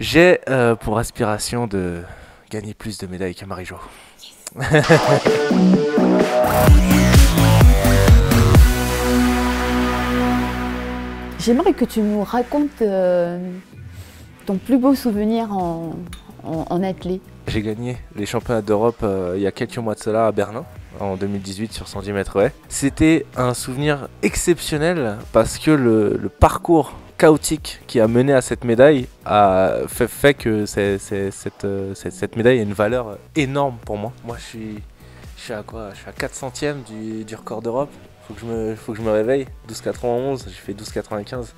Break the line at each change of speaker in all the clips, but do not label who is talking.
J'ai euh, pour aspiration de gagner plus de médailles que Marie-Jo.
J'aimerais que tu nous racontes euh, ton plus beau souvenir en, en, en athlée.
J'ai gagné les championnats d'Europe euh, il y a quelques mois de cela à Berlin en 2018 sur 110 mètres haies. C'était un souvenir exceptionnel parce que le, le parcours chaotique qui a mené à cette médaille a fait, fait que c'est- c'est- cette, euh, cette- cette médaille a une valeur énorme pour moi. Moi je suis, je suis à quoi? Je suis à 4 centièmes du, du record d'Europe. Faut que je me, faut que je me réveille. 12,91, j'ai fait 12,95.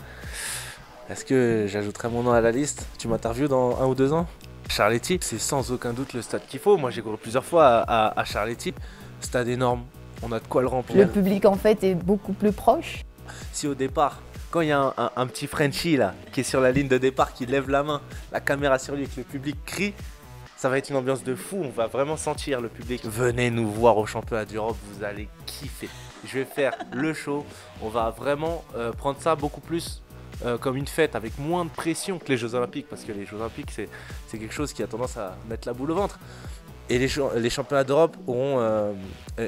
Est-ce que j'ajouterai mon nom à la liste? Tu m'interviews dans un ou deux ans? Charletti, c'est sans aucun doute le stade qu'il faut. Moi j'ai couru plusieurs fois à, à, à Charletti. Stade énorme, on a de quoi le remplir.
Le public en fait est beaucoup plus proche.
Si au départ, quand il y a un, petit Frenchie là, qui est sur la ligne de départ, qui lève la main, la caméra sur lui et que le public crie, ça va être une ambiance de fou. On va vraiment sentir le public. Venez nous voir au championnat d'Europe, vous allez kiffer. Je vais faire le show. On va vraiment euh, prendre ça beaucoup plus euh, comme une fête, avec moins de pression que les Jeux Olympiques, parce que les Jeux Olympiques, c'est quelque chose qui a tendance à mettre la boule au ventre. Et les, cha- les championnats d'Europe auront euh,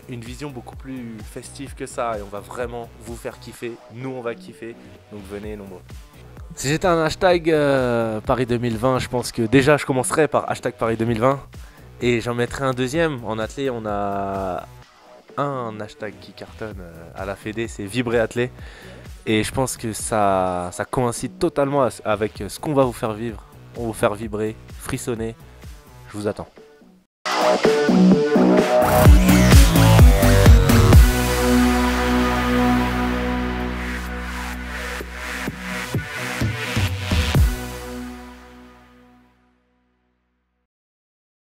une vision beaucoup plus festive que ça, et on va vraiment vous faire kiffer. Nous, on va kiffer, donc venez nombreux. Si j'étais un hashtag euh, Paris 2020, je pense que déjà je commencerais par hashtag Paris 2020 et j'en mettrais un deuxième. En athlé, on a un hashtag qui cartonne euh, à la Fédé, c'est Vibrer Athlé. Et je pense que ça, ça coïncide totalement avec ce qu'on va vous faire vivre. On va vous faire vibrer, frissonner. Je vous attends. Yeah.